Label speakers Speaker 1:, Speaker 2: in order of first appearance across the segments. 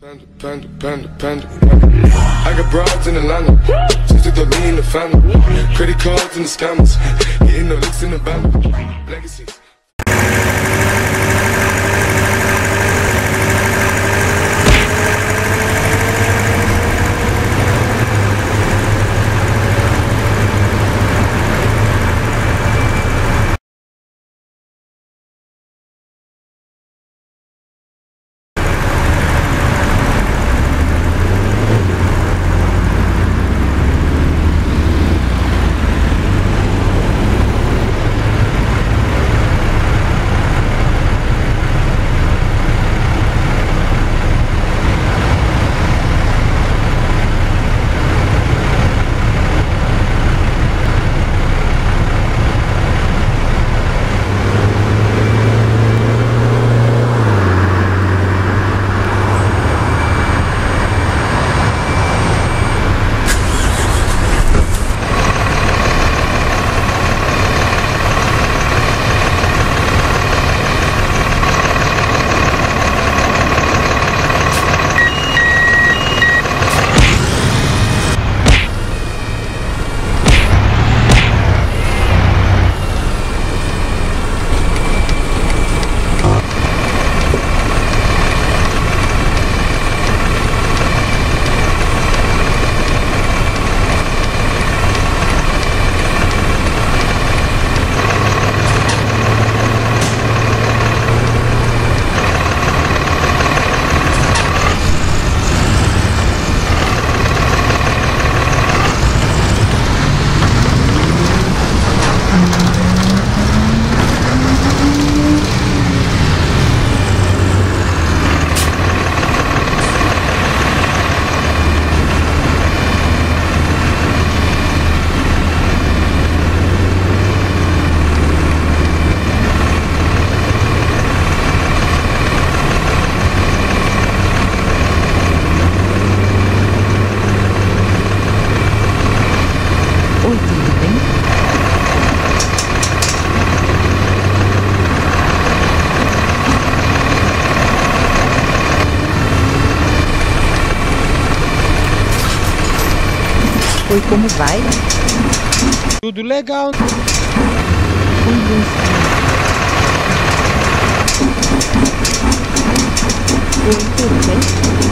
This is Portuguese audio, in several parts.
Speaker 1: Panda, panda, panda, panda. I got broads in Atlanta. Just the lean in the family. Credit cards and the scammers. Getting no licks in the band. Legacies.
Speaker 2: Oi, como vai?
Speaker 3: Tudo legal.
Speaker 2: Tudo bem?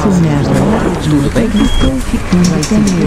Speaker 2: Funero, Ludwig Nickel, Ficando, Camilo,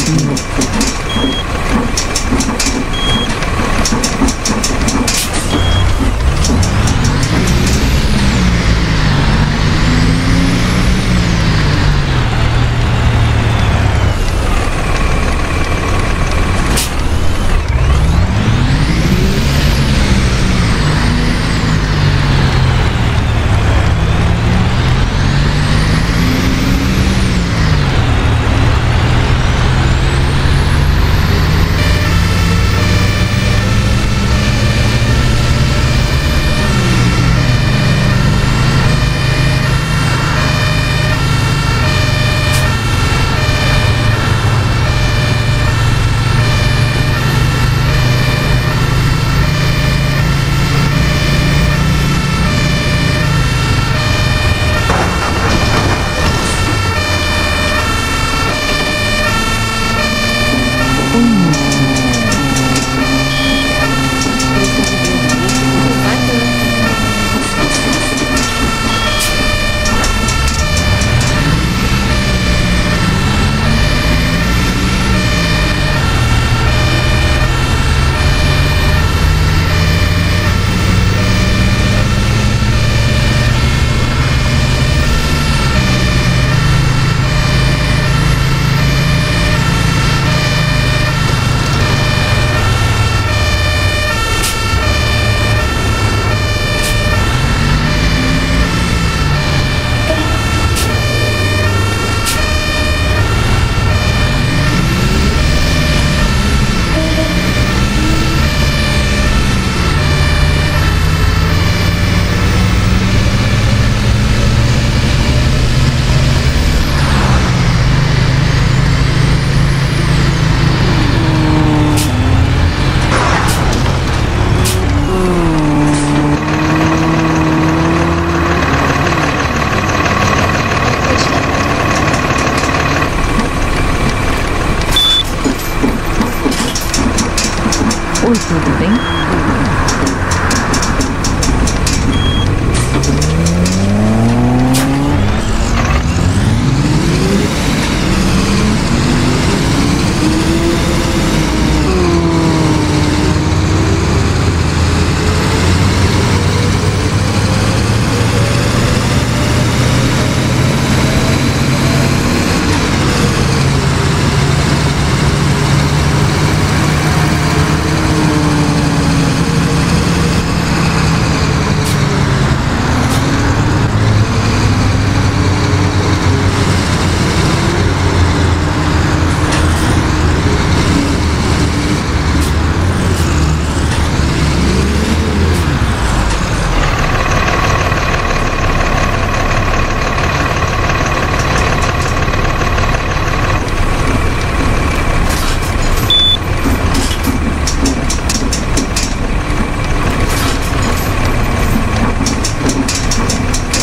Speaker 2: Oi, tudo bem?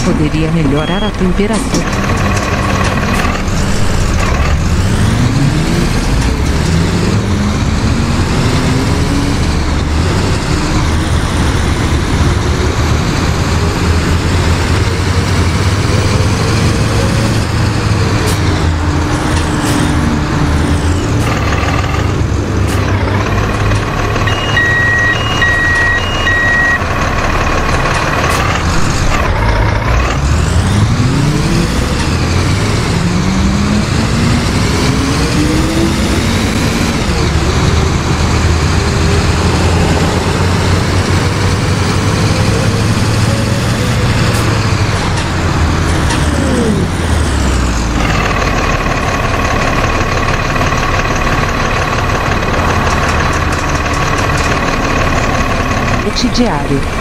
Speaker 2: Poderia melhorar a temperatura. Diário.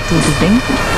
Speaker 2: Tudo bem?